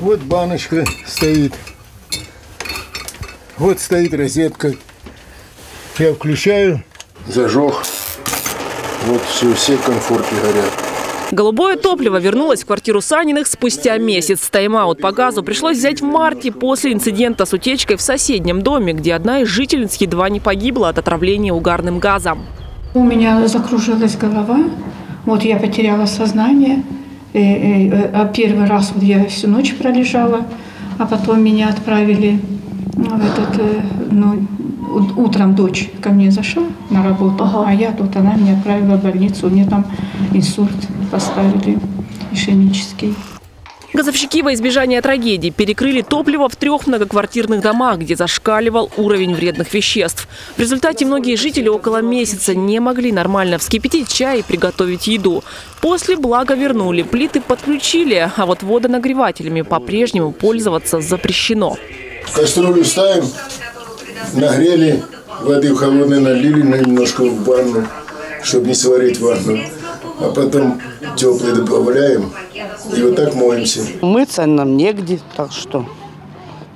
Вот баночка стоит. Вот стоит розетка. Я включаю, зажег. Вот все, все конфорки горят. Голубое топливо вернулось в квартиру Саниных спустя месяц. Тайм-аут по газу пришлось взять в марте после инцидента с утечкой в соседнем доме, где одна из жительниц едва не погибла от отравления угарным газом. У меня закружилась голова, вот я потеряла сознание. А первый раз вот я всю ночь пролежала, а потом меня отправили в этот, ну, утром дочь ко мне зашла на работу, а я тут, она меня отправила в больницу, мне там инсульт поставили ишемический. Газовщики во избежание трагедий перекрыли топливо в трех многоквартирных домах, где зашкаливал уровень вредных веществ. В результате многие жители около месяца не могли нормально вскипятить чай и приготовить еду. После благо вернули, плиты подключили, а вот водонагревателями по-прежнему пользоваться запрещено. Кастрюлю ставим, нагрели, воды холодной налили на немножко в ванну, чтобы не сварить ванну. А потом теплый добавляем и вот так моемся. Мыться нам негде, так что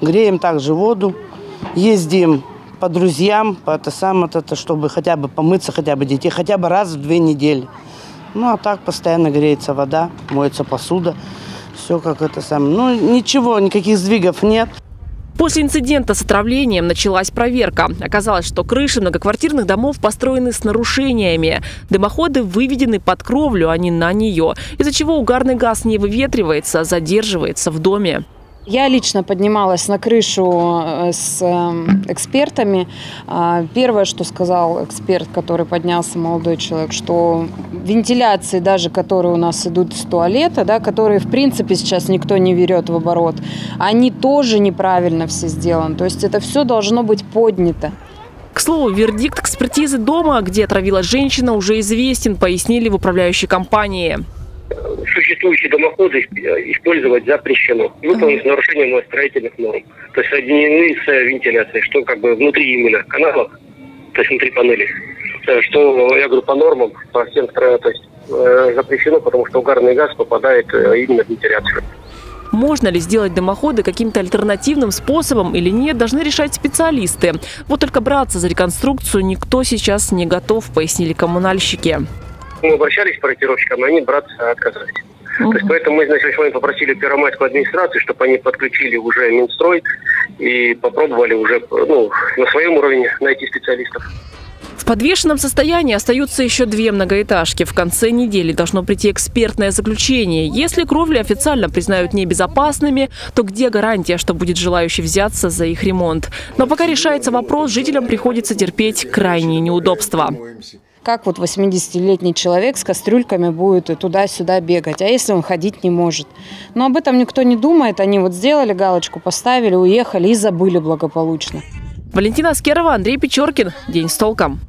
греем также воду, ездим по друзьям, по это самое, это, чтобы хотя бы помыться, хотя бы детей, хотя бы раз в две недели. Ну, а так постоянно греется вода, моется посуда, все как это самое. Ну, ничего, никаких сдвигов нет. После инцидента с отравлением началась проверка. Оказалось, что крыши многоквартирных домов построены с нарушениями. Дымоходы выведены под кровлю, а не на нее, из-за чего угарный газ не выветривается, а задерживается в доме. Я лично поднималась на крышу э, с э, экспертами. А, Первое, что сказал эксперт, который поднялся, молодой человек, что вентиляции даже, которые у нас идут с туалета, да, которые в принципе сейчас никто не берет в оборот, они тоже неправильно все сделаны. То есть это все должно быть поднято. К слову, вердикт экспертизы дома, где отравилась женщина, уже известен, пояснили в управляющей компании. существующие домоходы исп- использовать запрещено. Выполнены с нарушением строительных норм. То есть соединены с э, вентиляцией, что как бы внутри именно каналов, то есть внутри панели. Э, Что, я говорю, по нормам, по всем строям, то есть э, запрещено, потому что угарный газ попадает э, именно в вентиляцию. Можно ли сделать дымоходы каким-то альтернативным способом или нет, должны решать специалисты. Вот только браться за реконструкцию никто сейчас не готов, пояснили коммунальщики. Мы обращались к проектировщикам, они браться отказались. То есть поэтому мы на сегодняшний момент попросили Первомайскую администрацию, чтобы они подключили уже Минстрой и попробовали уже ну, на своем уровне найти специалистов. В подвешенном состоянии остаются еще две многоэтажки. В конце недели должно прийти экспертное заключение. Если кровли официально признают небезопасными, то где гарантия, что будет желающий взяться за их ремонт? Но пока решается вопрос, жителям приходится терпеть крайние неудобства. Как вот 80-летний человек с кастрюльками будет туда-сюда бегать, а если он ходить не может? Но об этом никто не думает. Они вот сделали галочку, поставили, уехали и забыли благополучно. Валентина Аскерова, Андрей Печоркин. День с толком.